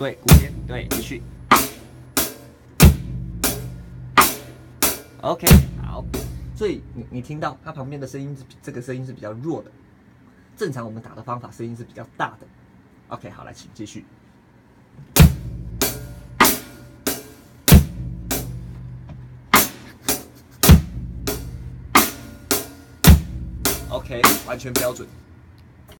对，鼓点，对，继续。OK，好。所以你你听到它旁边的声音是这个声音是比较弱的，正常我们打的方法声音是比较大的。OK，好，来，请继续。OK，完全标准。